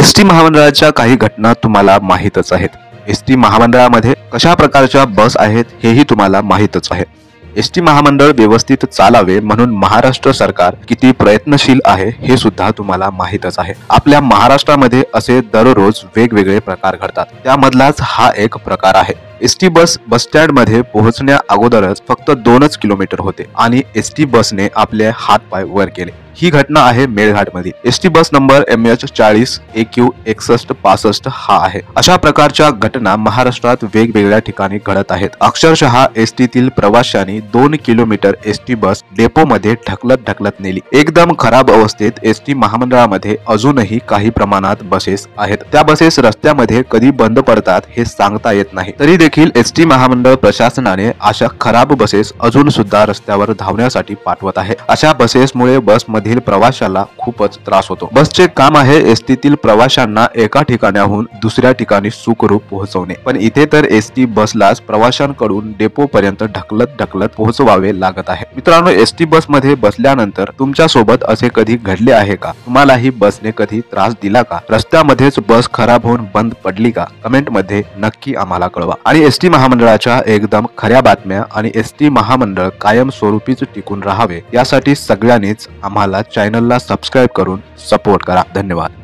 S T महामंडळाच्या काही घटना तुम्हाला माहीतच आहेत. एस टी महामंडळामध्ये कशा प्रकारच्या बस आहेत हेही तुम्हाला माहीतच आहे. एस टी महामंडळ व्यवस्थित चालावे म्हणून महाराष्ट्र सरकार किती प्रयत्नशील आहे हे सुद्धा तुम्हाला माहीतच आहे. आपल्या महाराष्ट्रामध्ये असे दररोज वेगवेगळे प्रकार घडतात. त्यामधलाच हा एक प्रकार आहे. एस टी बस बसमध्ये पोहोचण्या अगोदरच फक्त दोनच किलोमीटर होते आणि एस टी बसने आपले हात पाय वर केले. ही घटना आहे मेळघाटमध्ये S T bus number M H चाळीस क्यू एकसष्ट पासष्ट हा आहे. अशा प्रकारच्या घटना महाराष्ट्रात वेगवेगळ्या ठिकाणी घडत आहेत. अक्षरशः एस टीतील प्रवाशांनी दोन kilometre S T bus depot मध्ये ढकलत ढकलत नेली. एकदम खराब अवस्थेत एस टी महामंडळामध्ये अजूनही काही प्रमाणात बसेस आहेत. त्या बसेस रस्त्यामध्ये कधी बंद पडतात हे सांगता येत नाही. तरी देखील एस टी महामंडळ प्रशासनाने अशा खराब बसेस अजून सुद्धा रस्त्यावर धावण्यासाठी पाठवत आहे. अशा बसेसमुळे बसमधील प्रवाशाला खूपच त्रास होतो. बसचे काम आहे एस टीतील प्रवाशांना एका ठिकाणाहून दुसऱ्या ठिकाणी सुखरूप पोहोचवणे. पण इथे तर एस टी बसलाच प्रवाशांकडून डेपो पर्यंत ढकलत ढकलत पोहोचवावे लागत आहे. मित्रांनो एस टी बसमध्ये बसल्यानंतर तुमच्यासोबत असे कधी घडले आहे का? तुम्हालाही बसने कधी त्रास दिला का? रस्त्यामध्येच बस खराब होऊन बंद पडली का? कमेंटमध्ये नक्की आम्हाला कळवा. आणि एस टी महामंडळाच्या एकदम खऱ्या बातम्या आणि एस टी महामंडळ कायमस्वरूपीच टिकून राहावे यासाठी सगळ्यांनीच आम्हाला चॅनलला सबस्क्राईब करून सपोर्ट करा. धन्यवाद.